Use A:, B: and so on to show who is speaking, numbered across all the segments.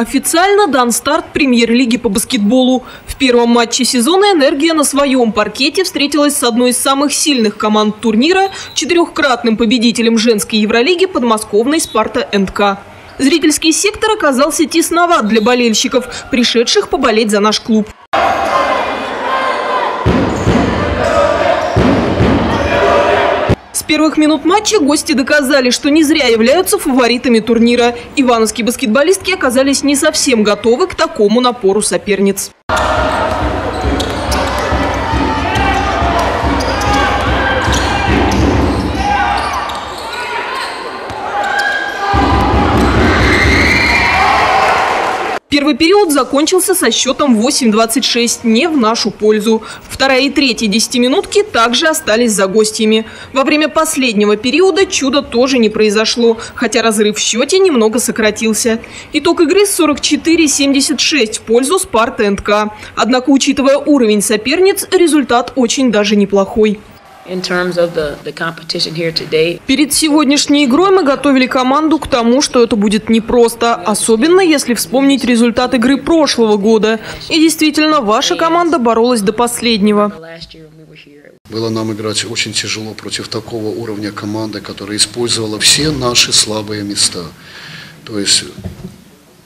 A: Официально дан старт премьер-лиги по баскетболу. В первом матче сезона «Энергия» на своем паркете встретилась с одной из самых сильных команд турнира – четырехкратным победителем женской Евролиги подмосковной «Спарта НК». Зрительский сектор оказался тесноват для болельщиков, пришедших поболеть за наш клуб. Первых минут матча гости доказали, что не зря являются фаворитами турнира. Ивановские баскетболистки оказались не совсем готовы к такому напору соперниц. Первый период закончился со счетом 8-26, не в нашу пользу. Вторая и третья десятиминутки также остались за гостями. Во время последнего периода чудо тоже не произошло, хотя разрыв в счете немного сократился. Итог игры 44-76 в пользу Спарта НК. Однако, учитывая уровень соперниц, результат очень даже неплохой. Перед сегодняшней игрой мы готовили команду к тому, что это будет непросто, особенно если вспомнить результат игры прошлого года. И действительно, ваша команда боролась до последнего.
B: Было нам играть очень тяжело против такого уровня команды, которая использовала все наши слабые места. То есть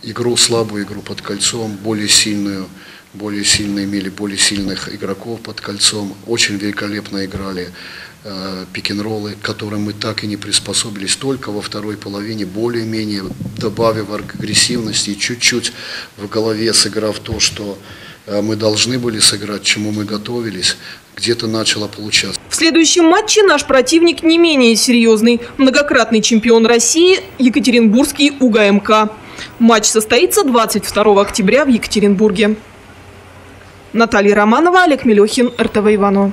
B: игру слабую, игру под кольцом, более сильную – более сильные, имели более сильных игроков под кольцом, очень великолепно играли э, пик-н-роллы, к которым мы так и не приспособились, только во второй половине, более-менее добавив агрессивности и чуть-чуть в голове сыграв то, что э, мы должны были сыграть, чему мы готовились, где-то начало получаться.
A: В следующем матче наш противник не менее серьезный. Многократный чемпион России Екатеринбургский УГМК. Матч состоится 22 октября в Екатеринбурге. Наталья Романова, Олег Мелехин, РТВ Иванова.